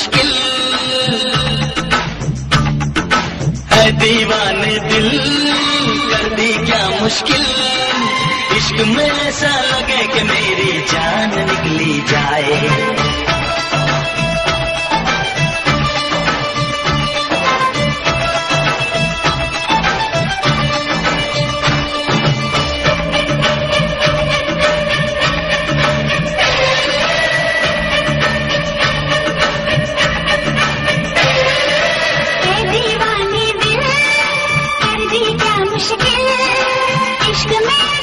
मुश्किल। है दीवाने दिल, कर दी क्या मुश्किल? इश्क में ऐसा लगे कि मेरी जान निकली जाए। America.